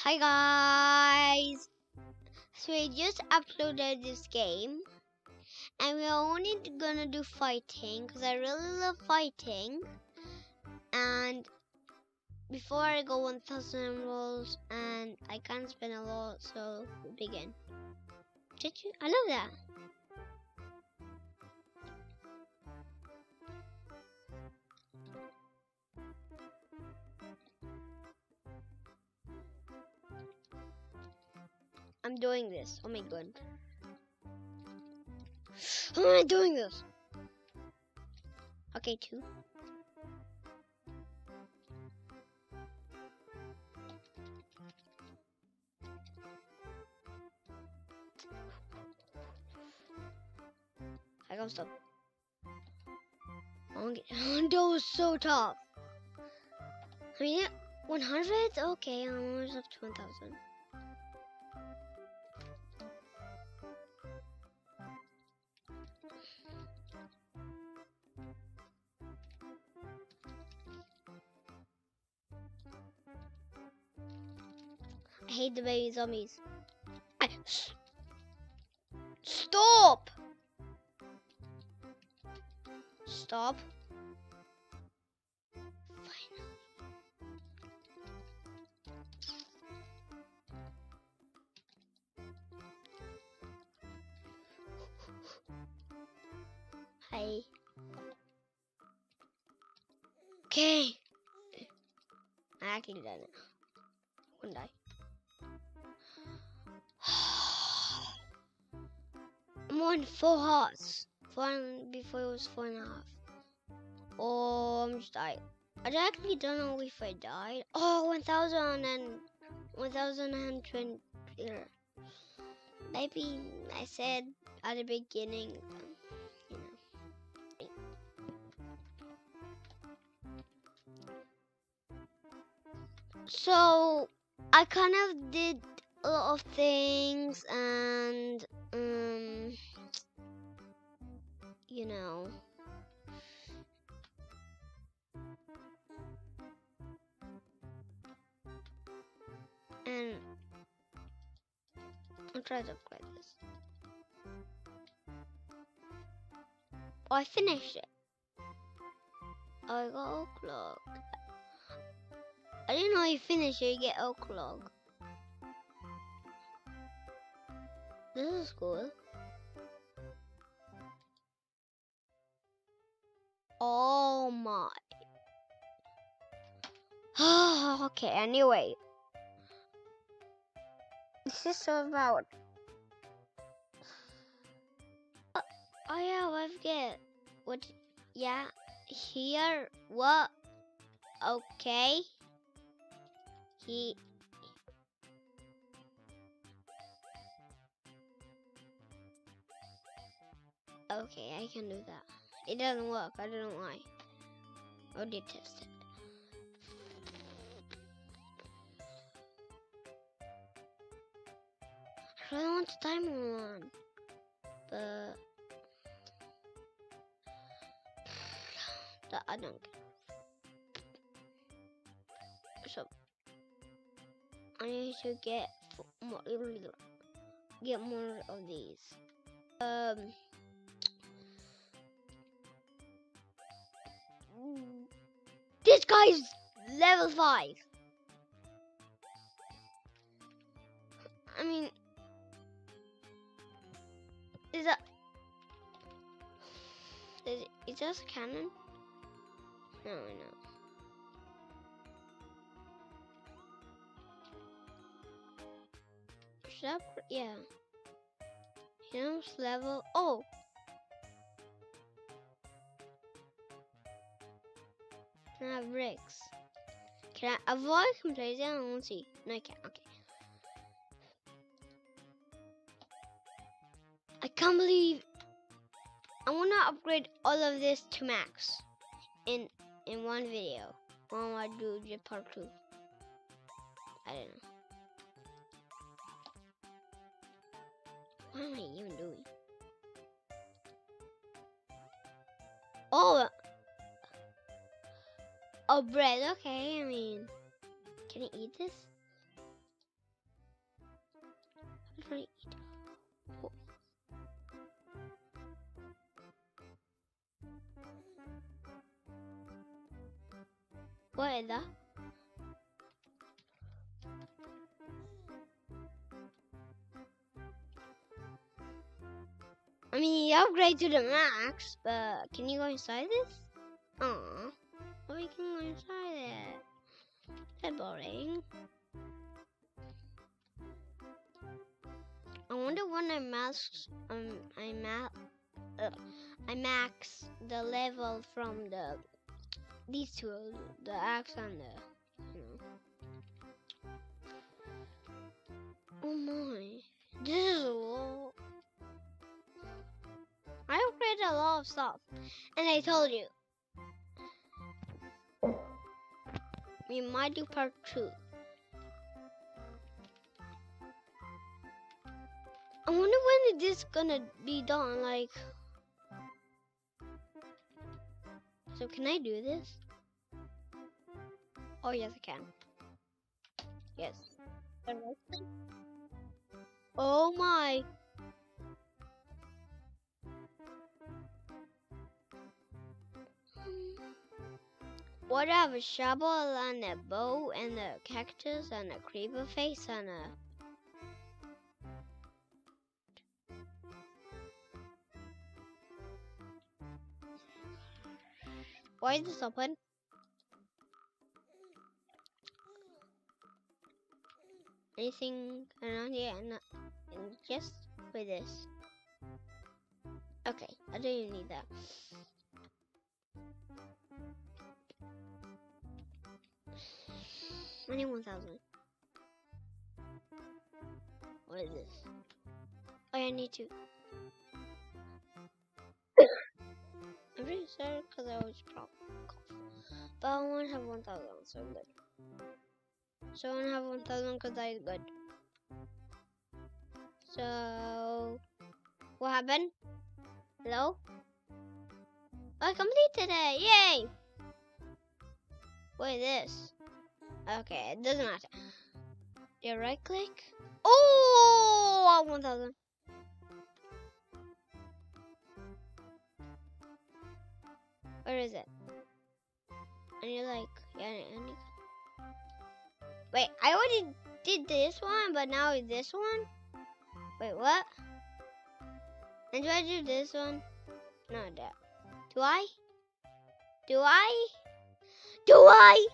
Hi guys! So we just uploaded this game and we're only gonna do fighting because I really love fighting and before I go 1000 rolls and I can't spend a lot so we'll begin. Did you? I love that. I'm doing this. Oh my god. Am I doing this? Okay, two. I got stop. Oh, that was so tough. I mean, 100? Okay, I'm almost up to 1000. Hate the baby zombies. I, stop! Stop. Finally. Hi. Okay. I actually done it. One die. On four hearts. And before it was four and a half. Oh, I'm just died. I actually don't know if I died. Oh, 1000 and 1020. Maybe I said at the beginning. So I kind of did a lot of things and try to upgrade this. Oh, I finished it. I got oak log. I didn't know you finish it, you get oak log. This is cool. Oh my. okay, anyway. This is about. Uh, oh yeah, I forget. What? Yeah, here. What? Okay. He. Okay, I can do that. It doesn't work. I don't know why. I did test it. Really want the timer one, but I don't care. So I need to get more, get more of these. Um. This guy's level 5. I mean, is that. Is, it, is that a cannon? No, no. Should I, yeah. Here's level. Oh! Can I have bricks? Can I avoid completely? I won't see. No, I can't. Okay. Can't believe I want to upgrade all of this to max in in one video. I do just part two. I don't know. What am I even doing? Oh, uh, Oh, bread. Okay, I mean, can I eat this? I'm trying to eat. That? I mean, you upgrade to the max, but can you go inside this? Aw, well, we can go inside it. That's boring. I wonder when I max, um, I uh, I max the level from the these two, the axe and the, you know. Oh my, this is a lot. I upgraded a lot of stuff, and I told you. We might do part two. I wonder when is this gonna be done, like... So can I do this? Oh yes I can. Yes. Oh my! What have a shovel and a bow and a cactus and a creeper face and a Why is this open? Anything around here? No, just for this. Okay, I don't even need that. Twenty-one thousand. What is this? Oh, I need to. Pretty sorry because I was probably cough. But I want to have 1,000, so I'm good. So I want to have 1,000 because I good. So, what happened? Hello? I completed it! Yay! What is this? Okay, it doesn't matter. You right click? Oh! 1,000. Where is it? And you're like, yeah. Wait, I already did this one, but now this one? Wait, what? And do I do this one? No, that. Do I? Do I? Do I?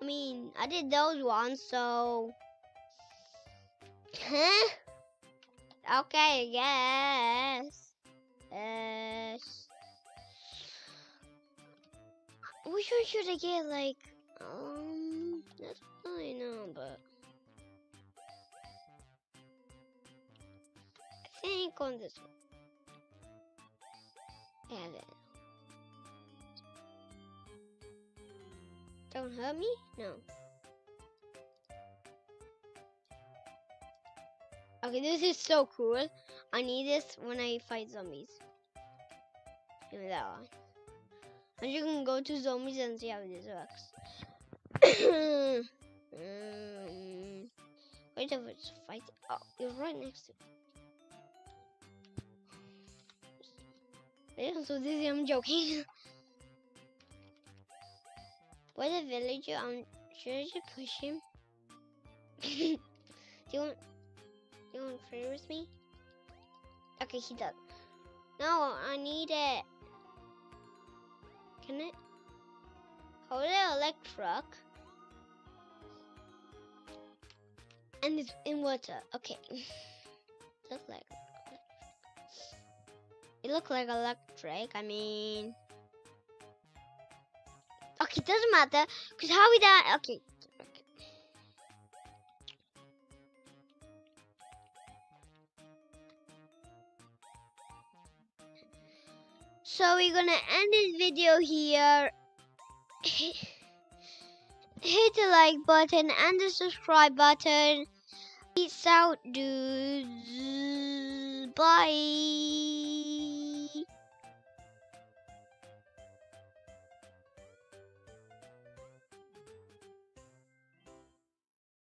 I mean, I did those ones, so. Huh? Okay, I guess. Yes. Which one should I get? Like, um, that's I know, but I think on this one. Yeah. Don't hurt me? No. Okay, this is so cool. I need this when I fight zombies. Give me that one. And you can go to zombies and see how this works. um, wait a it's fight. Oh, you're right next to. Yeah, so this I'm joking. Where's the villager? Um, should I just push him? do you want? Do you want to play with me? Okay, he does. No, I need it. Can it? Hold the electric. And it's in water. Okay. Look like it looks like electric. I mean, okay, doesn't matter because how we? Okay. okay. So we're gonna end this video here. Hit, the like button and the subscribe button. Peace out, dudes. Bye.